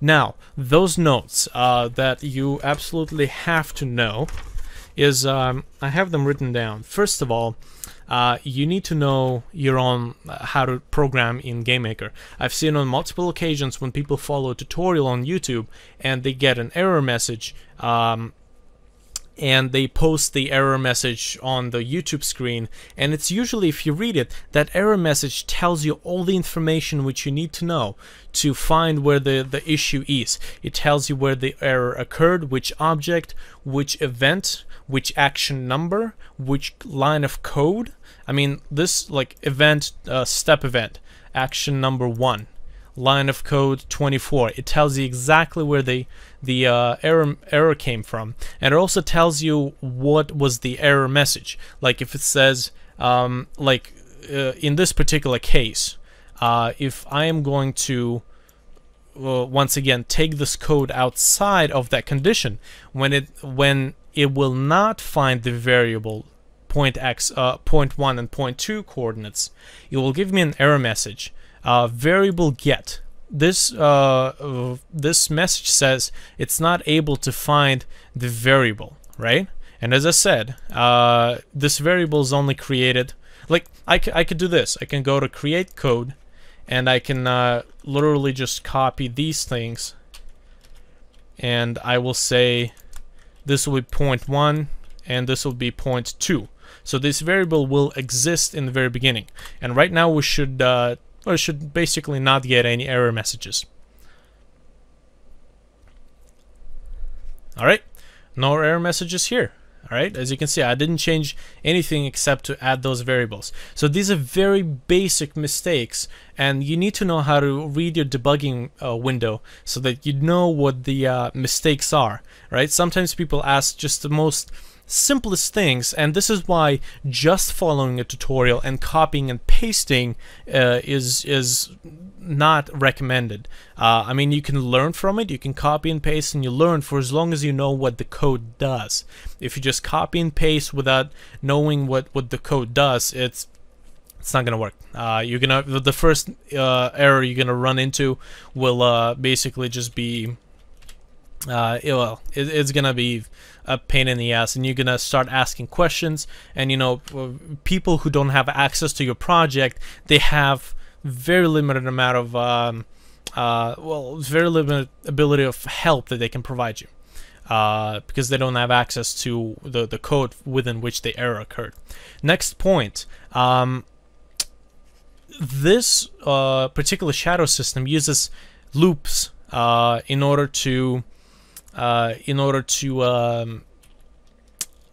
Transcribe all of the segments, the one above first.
Now, those notes uh, that you absolutely have to know is um, I have them written down. First of all, uh, you need to know your own uh, how to program in GameMaker. I've seen on multiple occasions when people follow a tutorial on YouTube and they get an error message um, and they post the error message on the YouTube screen. And it's usually if you read it that error message tells you all the information which you need to know to find where the the issue is. It tells you where the error occurred which object which event which action number which line of code. I mean this like event uh, step event action number 1 line of code 24 it tells you exactly where the the uh, error error came from. And it also tells you what was the error message. Like if it says um, like uh, in this particular case uh, if I am going to once again take this code outside of that condition when it when it will not find the variable point x uh, point 1 and point 2 coordinates it will give me an error message uh, variable get. This uh, uh, this message says it's not able to find the variable, right? And as I said, uh, this variable is only created. Like I, I could do this. I can go to create code, and I can uh, literally just copy these things, and I will say this will be point one, and this will be point two. So this variable will exist in the very beginning. And right now we should uh, or should basically not get any error messages. Alright, no error messages here. Alright, as you can see, I didn't change anything except to add those variables. So these are very basic mistakes, and you need to know how to read your debugging uh, window so that you know what the uh, mistakes are. Right? Sometimes people ask just the most simplest things and this is why just following a tutorial and copying and pasting uh, is is not recommended. Uh, I mean, you can learn from it, you can copy and paste and you learn for as long as you know what the code does. If you just copy and paste without knowing what, what the code does, it's it's not gonna work. Uh, you're gonna the first uh, error you're gonna run into will uh, basically just be uh, it, well, it, it's gonna be a pain in the ass, and you're gonna start asking questions. And you know, people who don't have access to your project, they have very limited amount of, um, uh, well, very limited ability of help that they can provide you. Uh, because they don't have access to the, the code within which the error occurred. Next point, um, this uh, particular shadow system uses loops uh, in order to uh, in order to um,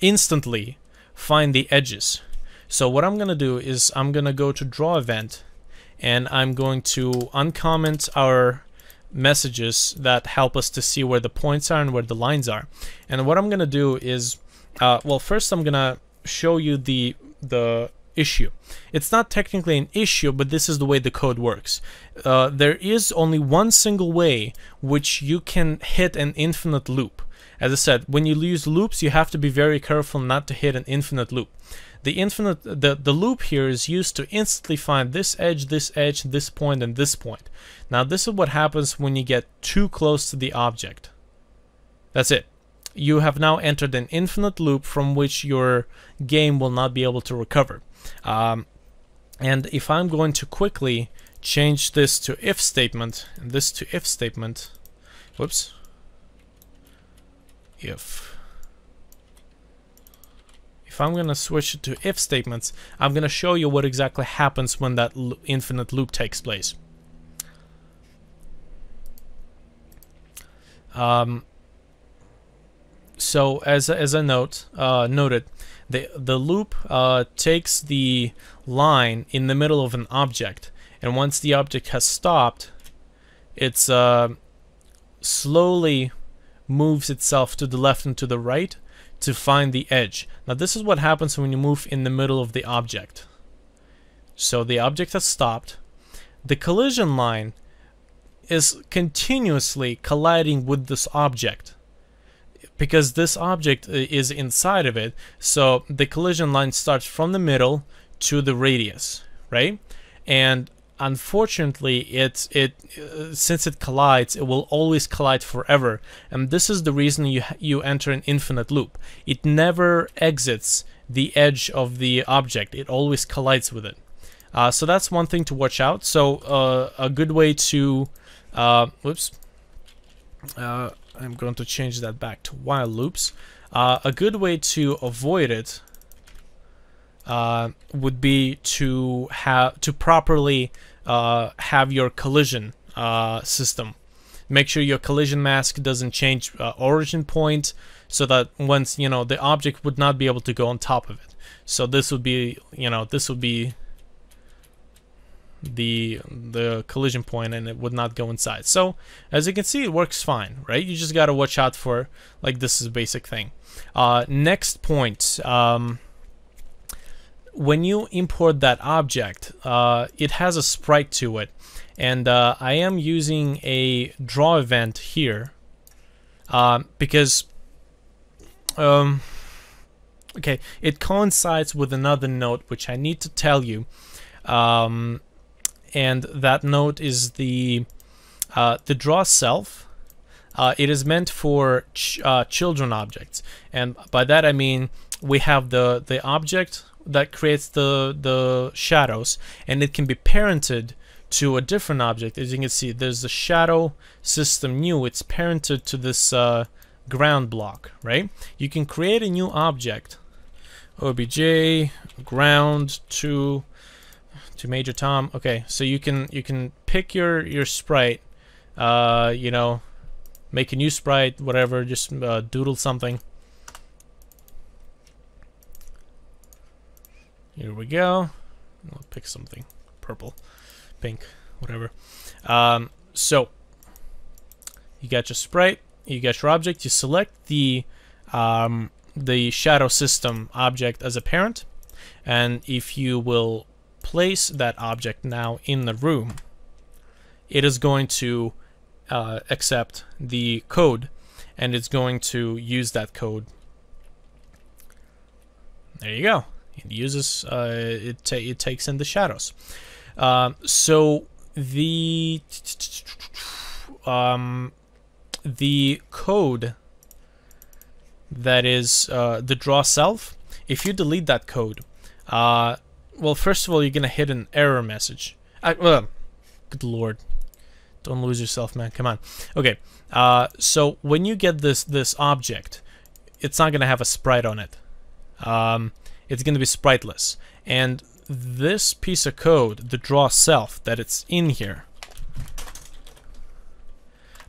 instantly find the edges. So what I'm gonna do is I'm gonna go to draw event and I'm going to uncomment our messages that help us to see where the points are and where the lines are. And what I'm gonna do is, uh, well, first I'm gonna show you the the issue. It's not technically an issue, but this is the way the code works. Uh, there is only one single way which you can hit an infinite loop. As I said, when you use loops, you have to be very careful not to hit an infinite loop. The infinite, the, the loop here is used to instantly find this edge, this edge, this point, and this point. Now this is what happens when you get too close to the object. That's it you have now entered an infinite loop from which your game will not be able to recover. Um, and if I'm going to quickly change this to if statement, and this to if statement, whoops, if. If I'm going to switch it to if statements, I'm going to show you what exactly happens when that infinite loop takes place. Um, so as, as a note, uh, noted, the, the loop uh, takes the line in the middle of an object, and once the object has stopped, it's uh, slowly moves itself to the left and to the right to find the edge. Now this is what happens when you move in the middle of the object. So the object has stopped. The collision line is continuously colliding with this object because this object uh, is inside of it. So the collision line starts from the middle to the radius, right? And unfortunately, it it uh, since it collides, it will always collide forever, and this is the reason you you enter an infinite loop. It never exits the edge of the object; it always collides with it. Uh, so that's one thing to watch out. So uh, a good way to, uh, whoops, uh, I'm going to change that back to while loops. Uh, a good way to avoid it uh, would be to have to properly uh, have your collision uh, system. Make sure your collision mask doesn't change uh, origin point, so that once you know the object would not be able to go on top of it. So this would be you know this would be the the collision point and it would not go inside. So as you can see, it works fine, right? You just gotta watch out for like this is a basic thing. Uh, next point. Um, when you import that object, uh, it has a sprite to it. And uh, I am using a draw event here uh, because, um, okay, it coincides with another note which I need to tell you. Um, and that note is the uh, the draw self. Uh, it is meant for ch uh, children objects, and by that I mean we have the the object that creates the the shadows and it can be parented to a different object. As you can see there's the shadow system new. It's parented to this uh, ground block right? You can create a new object. Obj ground to to major tom. Okay so you can you can pick your your sprite uh you know make a new sprite whatever just uh, doodle something Here we go. I'll pick something. Purple, pink, whatever. Um, so, you got your sprite, you got your object, you select the um, the shadow system object as a parent, and if you will place that object now in the room, it is going to uh, accept the code, and it's going to use that code. There you go. It uses uh, it ta it takes in the shadows. Um, so the um, the code that is uh, the draw self. If you delete that code, uh, well, first of all, you're gonna hit an error message. I, well, good lord, don't lose yourself, man. Come on. Okay. Uh, so when you get this this object, it's not gonna have a sprite on it. Um, it's going to be spriteless. And this piece of code, the draw self, that it's in here,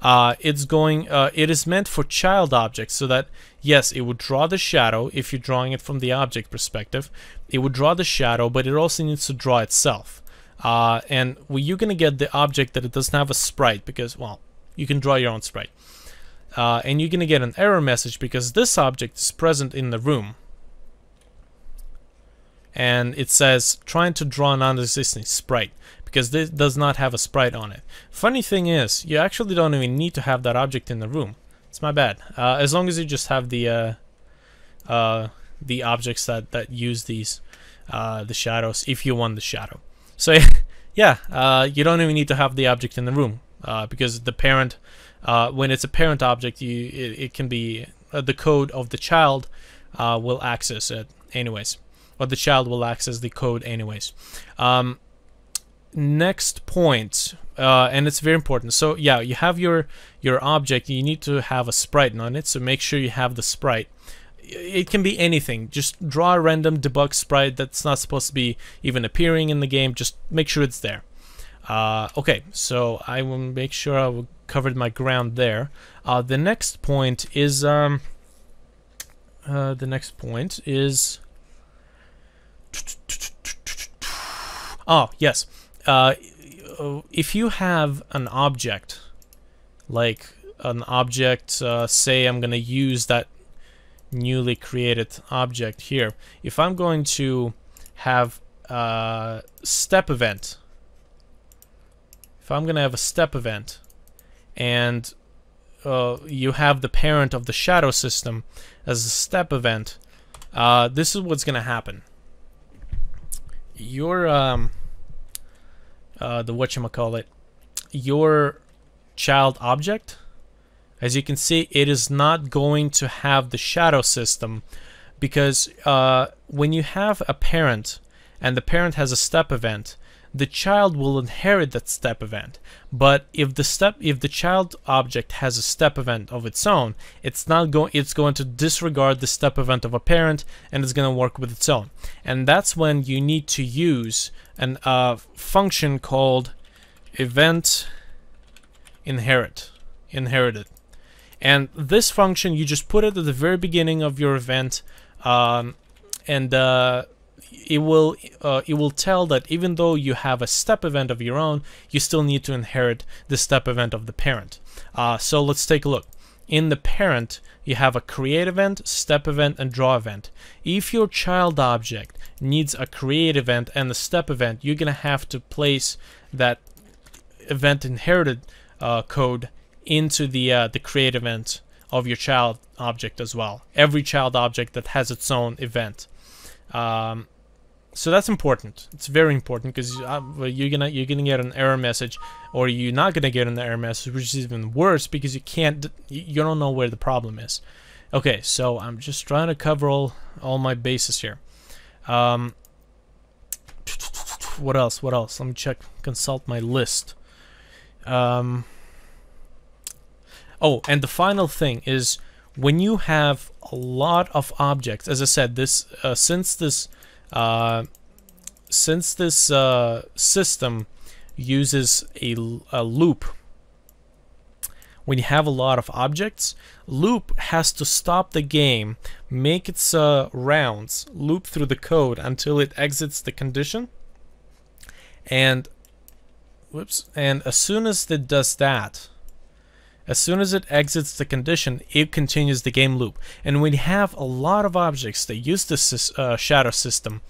uh, it's going, uh, it is meant for child objects so that, yes, it would draw the shadow if you're drawing it from the object perspective. It would draw the shadow, but it also needs to draw itself. Uh, and well, you're going to get the object that it doesn't have a sprite because, well, you can draw your own sprite. Uh, and you're going to get an error message because this object is present in the room and it says trying to draw a non-existing sprite because this does not have a sprite on it. Funny thing is, you actually don't even need to have that object in the room. It's my bad. Uh, as long as you just have the uh, uh, the objects that that use these uh, the shadows, if you want the shadow. So yeah, uh, you don't even need to have the object in the room uh, because the parent, when it's a parent object, you it, it can be the code of the child will access it anyways but the child will access the code anyways. Um, next point, uh, and it's very important. So yeah, you have your your object. You need to have a sprite on it. So make sure you have the sprite. It can be anything. Just draw a random debug sprite that's not supposed to be even appearing in the game. Just make sure it's there. Uh, okay, so I will make sure I covered my ground there. Uh, the next point is um, uh, the next point is Oh, yes. Uh, if you have an object, like an object, uh, say I'm going to use that newly created object here. If I'm going to have a step event, if I'm going to have a step event, and uh, you have the parent of the shadow system as a step event, uh, this is what's going to happen your um, uh, the whatchamacallit, your child object, as you can see, it is not going to have the shadow system because uh, when you have a parent and the parent has a step event, the child will inherit that step event. But if the step if the child object has a step event of its own, it's not going it's going to disregard the step event of a parent and it's going to work with its own. And that's when you need to use an uh, function called event inherit inherited. And this function you just put it at the very beginning of your event um, and uh, it will uh, it will tell that even though you have a step event of your own, you still need to inherit the step event of the parent. Uh, so let's take a look. In the parent, you have a create event, step event, and draw event. If your child object needs a create event and a step event, you're gonna have to place that event inherited uh, code into the uh, the create event of your child object as well. Every child object that has its own event. Um, so that's important. It's very important because uh, you're gonna you're gonna get an error message, or you're not gonna get an error message, which is even worse because you can't you don't know where the problem is. Okay, so I'm just trying to cover all all my bases here. Um, what else? What else? Let me check. Consult my list. Um, oh, and the final thing is when you have a lot of objects. As I said, this uh, since this uh, since this uh, system uses a, a loop, when you have a lot of objects, loop has to stop the game, make its uh, rounds, loop through the code until it exits the condition, and whoops, and as soon as it does that, as soon as it exits the condition, it continues the game loop. And when you have a lot of objects that use this uh, shadow system,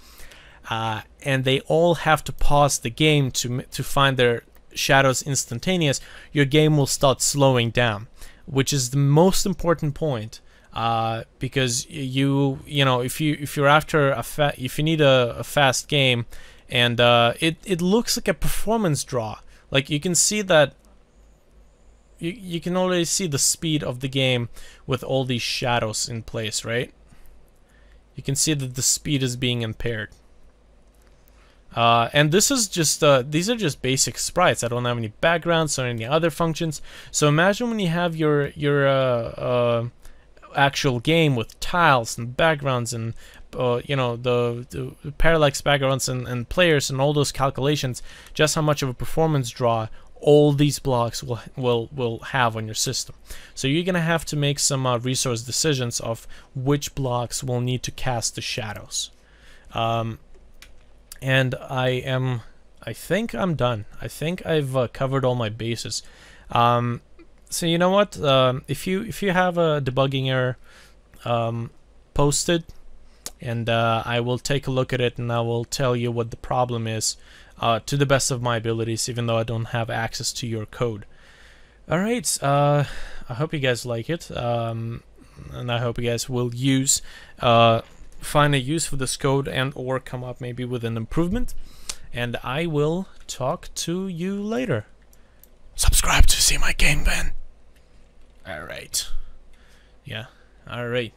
uh, and they all have to pause the game to to find their shadows instantaneous, your game will start slowing down, which is the most important point. Uh, because you you know if you if you're after a if you need a, a fast game and uh, it it looks like a performance draw like you can see that you, you can already see the speed of the game with all these shadows in place, right? You can see that the speed is being impaired. Uh, and this is just, uh, these are just basic sprites. I don't have any backgrounds or any other functions. So imagine when you have your, your uh, uh actual game with tiles and backgrounds and uh, you know the, the parallax backgrounds and, and players and all those calculations just how much of a performance draw all these blocks will will will have on your system. So you're gonna have to make some uh, resource decisions of which blocks will need to cast the shadows. Um, and I am, I think I'm done. I think I've uh, covered all my bases. Um, so you know what? Um, if you if you have a debugging error, um, post it, and uh, I will take a look at it and I will tell you what the problem is uh, to the best of my abilities, even though I don't have access to your code. Alright, uh, I hope you guys like it, um, and I hope you guys will use, uh, find a use for this code and or come up maybe with an improvement, and I will talk to you later. Subscribe to see my game, Ben. Alright. Yeah, alright.